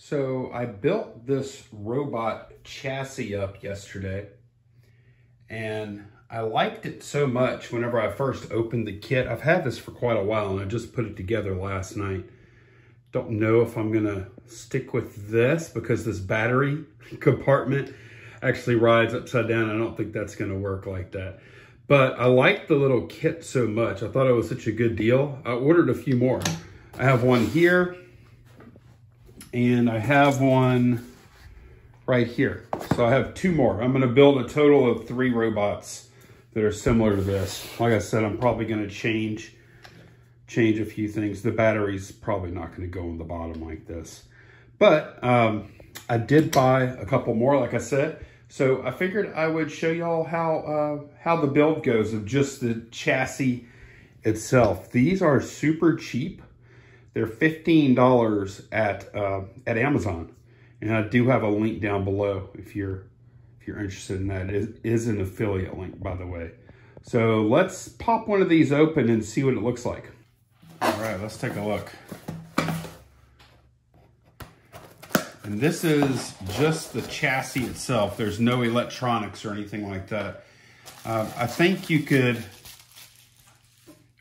So I built this robot chassis up yesterday and I liked it so much whenever I first opened the kit. I've had this for quite a while and I just put it together last night. Don't know if I'm gonna stick with this because this battery compartment actually rides upside down. I don't think that's gonna work like that. But I like the little kit so much. I thought it was such a good deal. I ordered a few more. I have one here and I have one right here. So I have two more. I'm gonna build a total of three robots that are similar to this. Like I said, I'm probably gonna change change a few things. The battery's probably not gonna go on the bottom like this. But um, I did buy a couple more, like I said. So I figured I would show y'all how, uh, how the build goes of just the chassis itself. These are super cheap. They're $15 at, uh, at Amazon. And I do have a link down below if you're, if you're interested in that. It is an affiliate link, by the way. So let's pop one of these open and see what it looks like. All right, let's take a look. And this is just the chassis itself. There's no electronics or anything like that. Uh, I think you could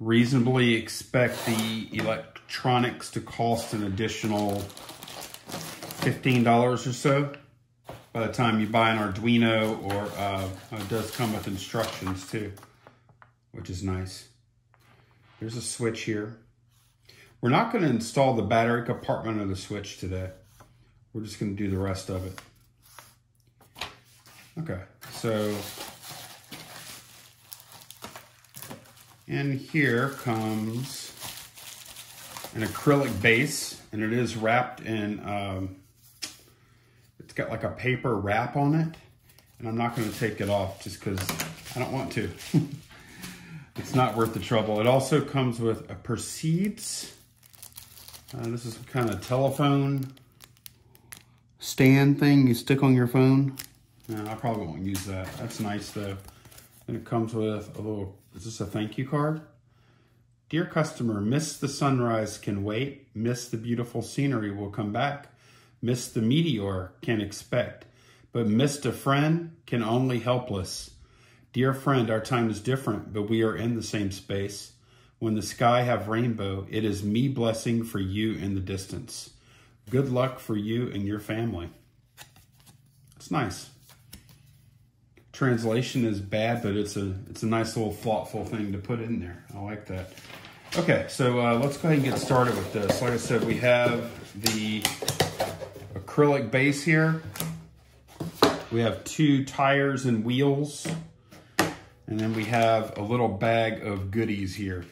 reasonably expect the electronics to cost an additional $15 or so by the time you buy an Arduino or uh, it does come with instructions too, which is nice. There's a switch here. We're not going to install the battery compartment of the switch today. We're just going to do the rest of it. Okay, so in here comes an acrylic base and it is wrapped in, um, it's got like a paper wrap on it and I'm not going to take it off just because I don't want to. it's not worth the trouble. It also comes with a Perceives. Uh, this is kind of telephone stand thing you stick on your phone. I probably won't use that. That's nice though. And it comes with a little, is this a thank you card? Dear customer, miss the sunrise can wait. Miss the beautiful scenery will come back. Miss the meteor can expect. But missed a friend can only helpless. Dear friend, our time is different, but we are in the same space. When the sky have rainbow, it is me blessing for you in the distance. Good luck for you and your family. It's nice. Translation is bad, but it's a it's a nice little thoughtful thing to put in there. I like that. Okay, so uh, let's go ahead and get started with this. Like I said, we have the acrylic base here. We have two tires and wheels. And then we have a little bag of goodies here.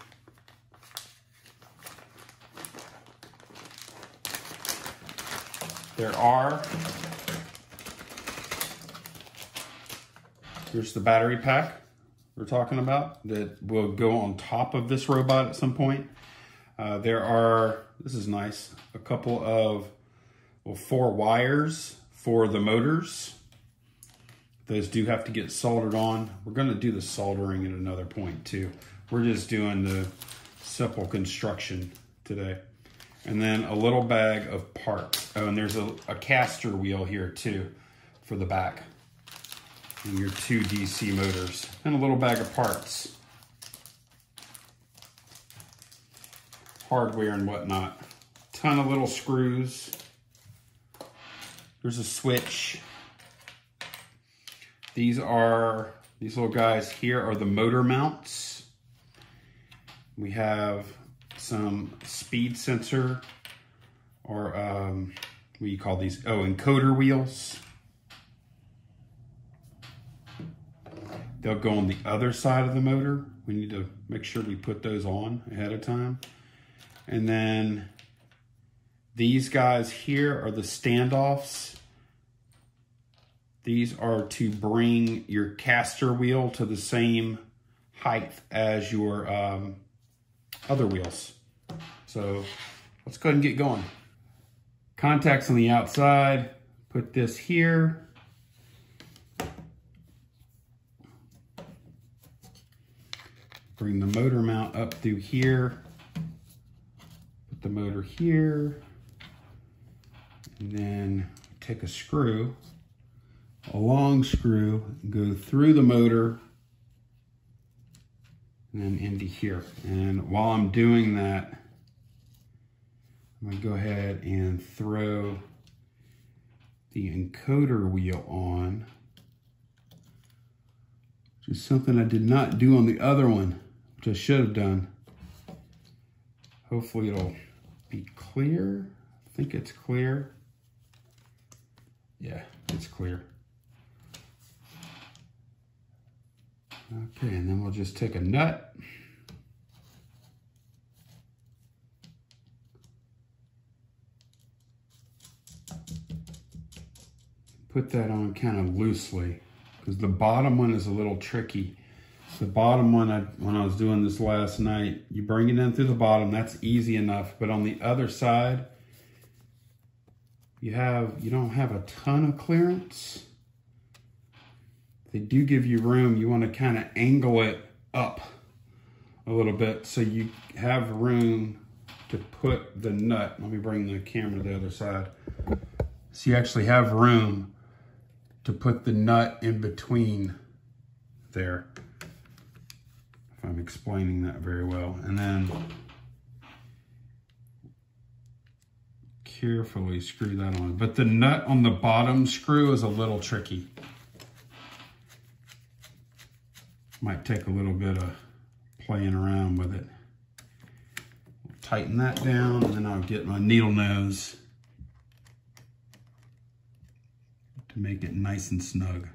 There are, here's the battery pack we're talking about that will go on top of this robot at some point. Uh, there are, this is nice, a couple of, well, four wires for the motors. Those do have to get soldered on. We're gonna do the soldering at another point too. We're just doing the simple construction today and then a little bag of parts. Oh, and there's a, a caster wheel here too for the back. And your two DC motors. And a little bag of parts. Hardware and whatnot. Ton of little screws. There's a switch. These are, these little guys here are the motor mounts. We have some speed sensor or um, what do you call these? Oh, encoder wheels. They'll go on the other side of the motor. We need to make sure we put those on ahead of time. And then these guys here are the standoffs. These are to bring your caster wheel to the same height as your um, other wheels. So let's go ahead and get going. Contacts on the outside, put this here. Bring the motor mount up through here. Put the motor here. And then take a screw, a long screw, go through the motor and then into here. And while I'm doing that, I'm gonna go ahead and throw the encoder wheel on, which is something I did not do on the other one, which I should have done. Hopefully it'll be clear. I think it's clear. Yeah, it's clear. Okay, and then we'll just take a nut. Put that on kind of loosely because the bottom one is a little tricky. The bottom one, I, when I was doing this last night, you bring it in through the bottom, that's easy enough. But on the other side, you have, you don't have a ton of clearance. They do give you room. You want to kind of angle it up a little bit so you have room to put the nut. Let me bring the camera to the other side. So you actually have room to put the nut in between there. If I'm explaining that very well. And then carefully screw that on. But the nut on the bottom screw is a little tricky. Might take a little bit of playing around with it. Tighten that down and then I'll get my needle nose to make it nice and snug.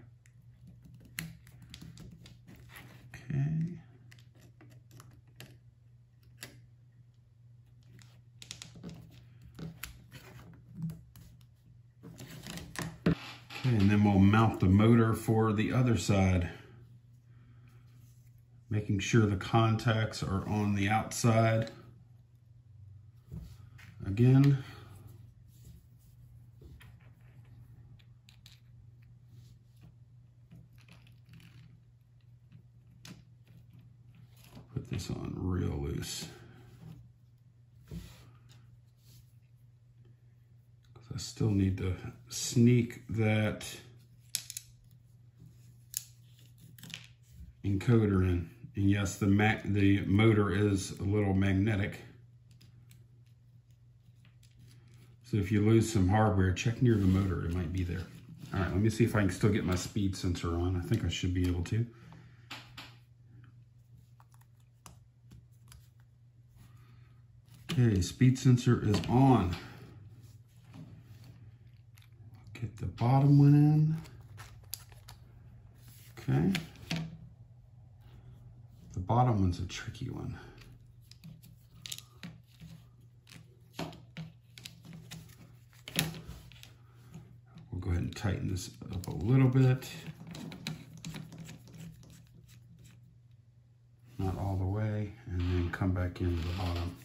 And then we'll mount the motor for the other side making sure the contacts are on the outside. Again, put this on real loose. Because I still need to sneak that encoder in. And yes, the, the motor is a little magnetic. So if you lose some hardware, check near the motor, it might be there. All right, let me see if I can still get my speed sensor on. I think I should be able to. Okay, speed sensor is on. Get the bottom one in. Okay The bottom one's a tricky one. We'll go ahead and tighten this up a little bit. Not all the way, and then come back into the bottom.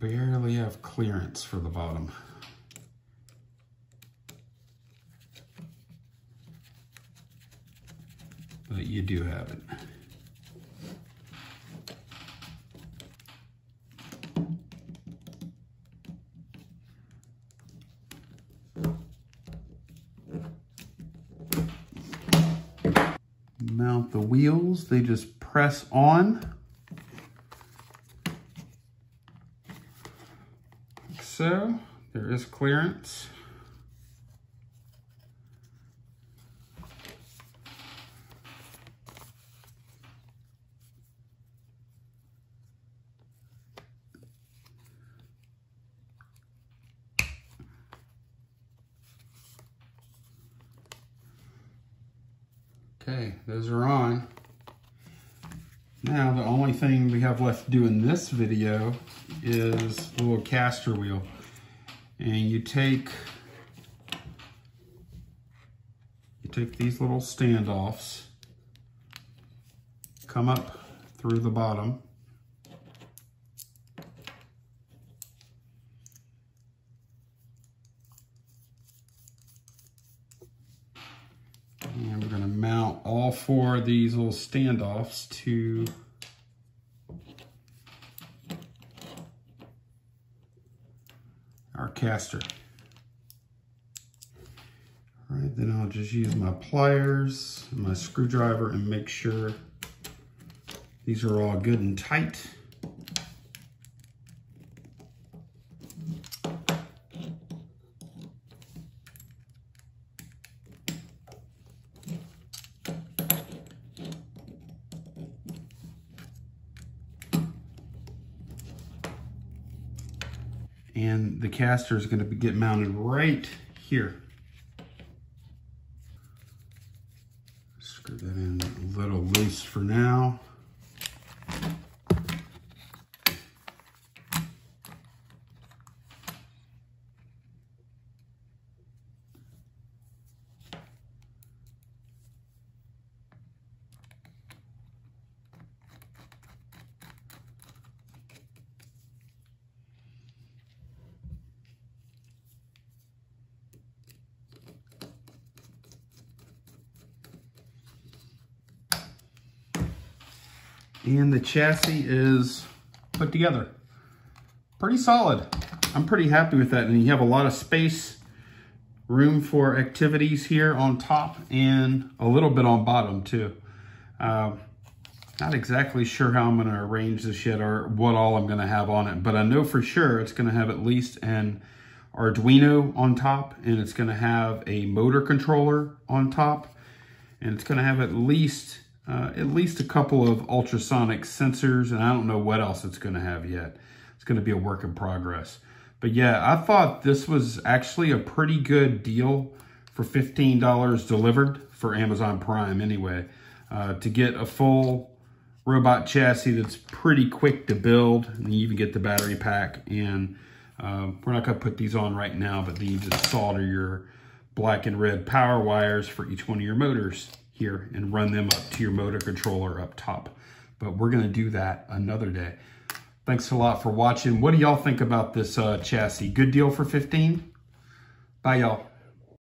Barely have clearance for the bottom. but you do have it. Mount the wheels, they just press on. Like so, there is clearance. Okay, those are on. Now the only thing we have left to do in this video is a little caster wheel. And you take you take these little standoffs, come up through the bottom, all four of these little standoffs to our caster. All right, then I'll just use my pliers, my screwdriver, and make sure these are all good and tight. And the caster is going to get mounted right here. Screw that in a little loose for now. And the chassis is put together. Pretty solid. I'm pretty happy with that. And you have a lot of space, room for activities here on top and a little bit on bottom too. Uh, not exactly sure how I'm going to arrange this yet or what all I'm going to have on it, but I know for sure it's going to have at least an Arduino on top and it's going to have a motor controller on top and it's going to have at least uh, at least a couple of ultrasonic sensors, and I don't know what else it's going to have yet. It's going to be a work in progress. But yeah, I thought this was actually a pretty good deal for $15 delivered for Amazon Prime anyway. Uh, to get a full robot chassis that's pretty quick to build, and you even get the battery pack. And uh, we're not going to put these on right now, but then you just solder your black and red power wires for each one of your motors here and run them up to your motor controller up top. But we're gonna do that another day. Thanks a lot for watching. What do y'all think about this uh, chassis? Good deal for 15? Bye, y'all.